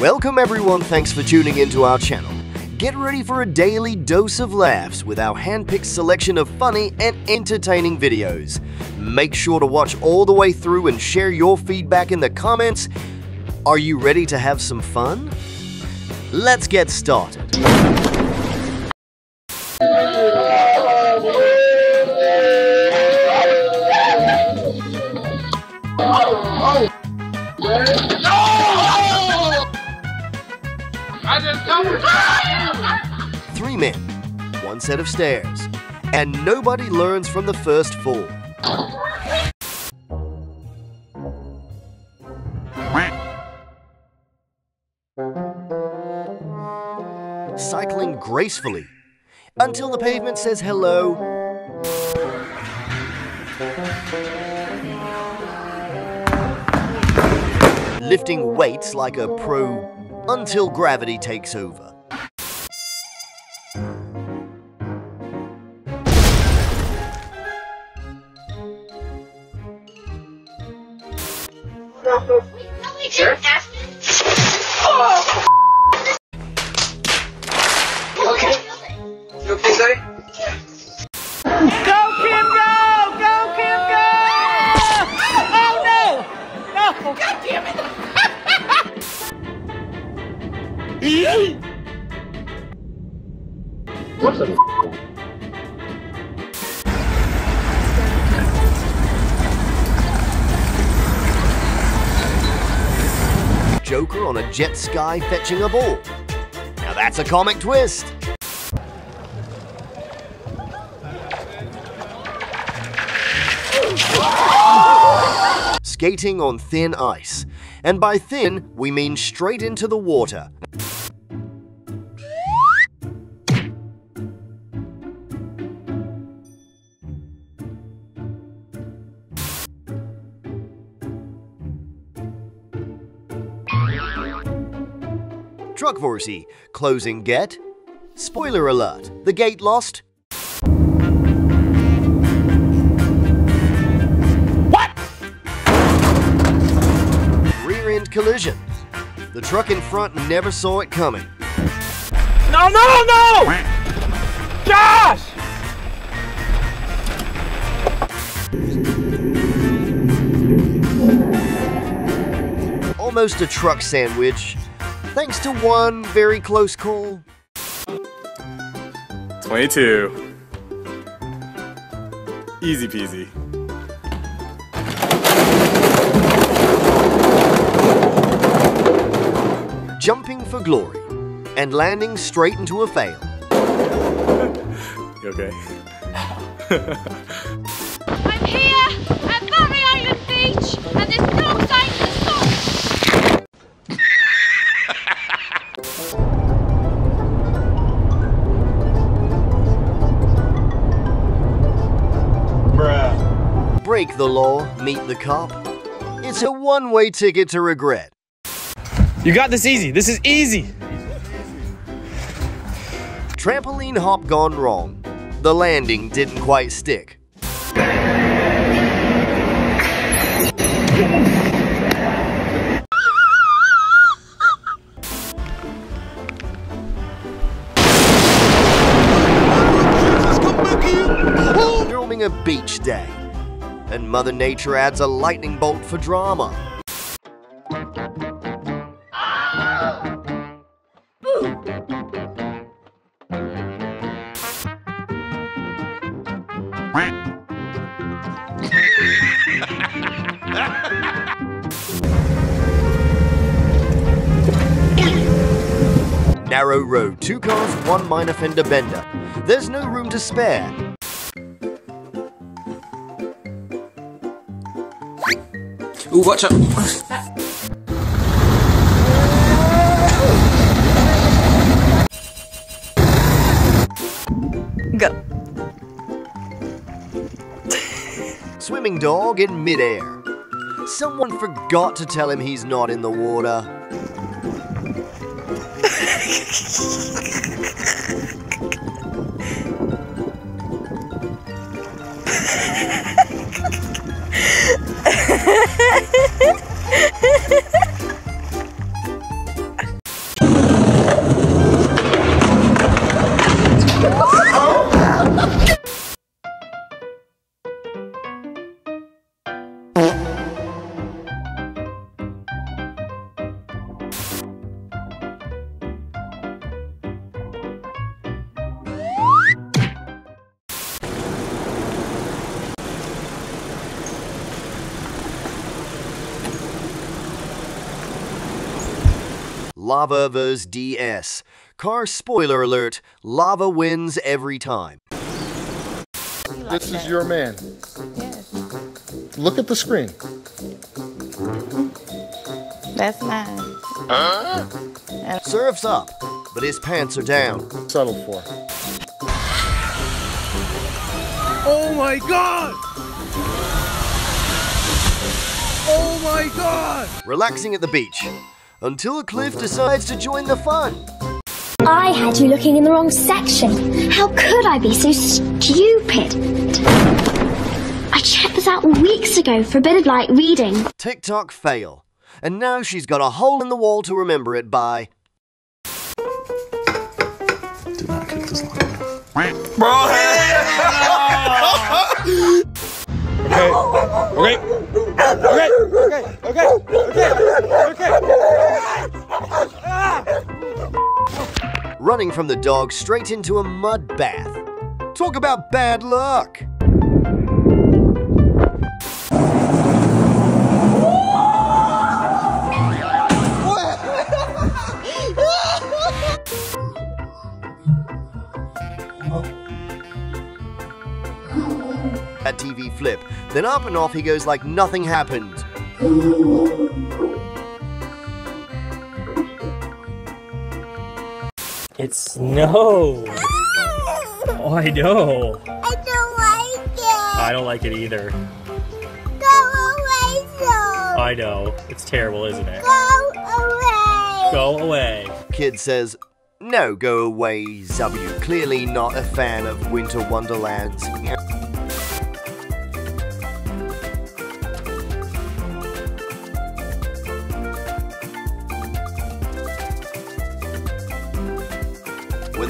Welcome everyone, thanks for tuning into our channel. Get ready for a daily dose of laughs with our handpicked selection of funny and entertaining videos. Make sure to watch all the way through and share your feedback in the comments. Are you ready to have some fun? Let's get started. One set of stairs, and nobody learns from the first fall. Cycling gracefully until the pavement says hello. Lifting weights like a pro until gravity takes over. You? Go, Kim, go! Go, Kim, go! Oh, no! No! God damn it! What the Joker on a jet ski fetching a ball. Now that's a comic twist. Skating on thin ice. And by thin, we mean straight into the water. Truck Truckvorsy, closing get. Spoiler alert, the gate lost. Collision. The truck in front never saw it coming. No, no, no! Josh! Almost a truck sandwich, thanks to one very close call. 22. Easy peasy. Jumping for glory and landing straight into a fail. You okay? I'm here at Barry Island Beach, and there's no sign to stop. Break the law, meet the cop. It's a one way ticket to regret. You got this easy. This is easy. Trampoline hop gone wrong. The landing didn't quite stick. A beach day. And Mother Nature adds a lightning bolt for drama. Narrow road, two cars, one minor fender bender. There's no room to spare. Ooh, watch out. Go. Swimming dog in midair. Someone forgot to tell him he's not in the water. Thank you. Lava vs. DS. Car spoiler alert lava wins every time. This is your man. Yes. Look at the screen. That's mine. Surf's up, but his pants are down. Settled for. Oh my god! Oh my god! Relaxing at the beach until Cliff decides to join the fun. I had you looking in the wrong section. How could I be so stupid? I checked this out weeks ago, forbidden light reading. TikTok fail. And now she's got a hole in the wall to remember it by. Did not kick this long enough. Okay. Okay. Okay. Okay. Okay. Okay. Running from the dog straight into a mud bath. Talk about bad luck! That TV flip, then up and off he goes like nothing happened. It snowed. Oh, I know. I don't like it. I don't like it either. Go away, so. I know. It's terrible, isn't it? Go away. Go away. Kid says, No, go away, W. Clearly not a fan of Winter Wonderlands.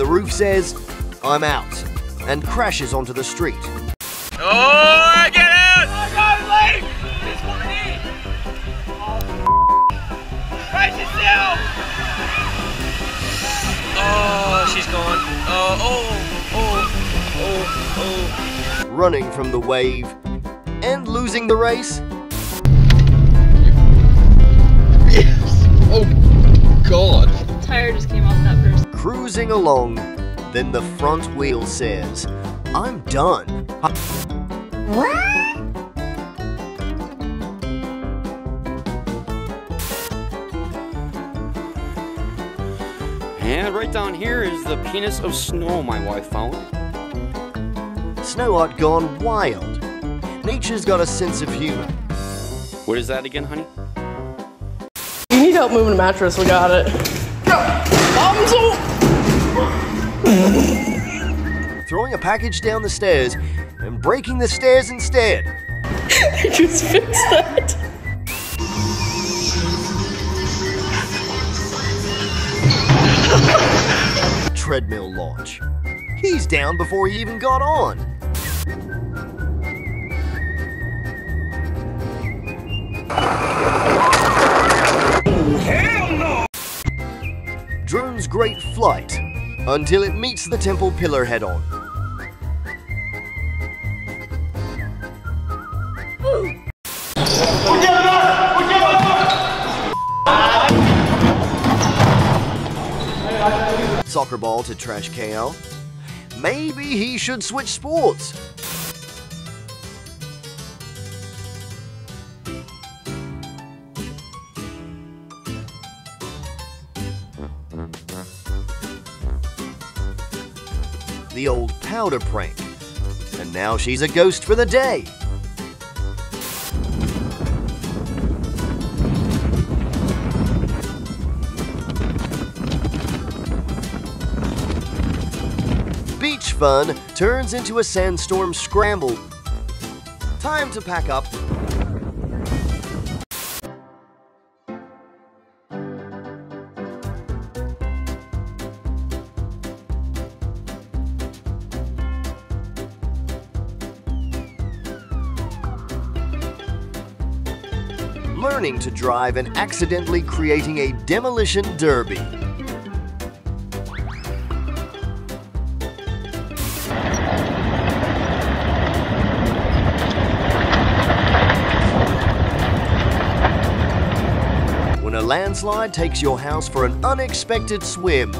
The roof says, I'm out, and crashes onto the street. Oh, I get out! Oh, God, leave! It's for me! Brace yourself! Oh, she's gone. Oh, oh, oh, oh, oh. running from the wave, and losing the race. Yes. Oh, God. Tire just came off that person. Cruising along, then the front wheel says, I'm done. And right down here is the penis of snow my wife found. Snow art gone wild. Nature's got a sense of humor. What is that again, honey? You need help moving a mattress, we got it. Throwing a package down the stairs and breaking the stairs instead. I just fixed that. Treadmill launch. He's down before he even got on. Hell no! Drone's great flight until it meets the temple pillar head on. Soccer ball to trash KL. Maybe he should switch sports. The old powder prank. And now she's a ghost for the day. Beach fun turns into a sandstorm scramble. Time to pack up. Learning to drive and accidentally creating a demolition derby. When a landslide takes your house for an unexpected swim.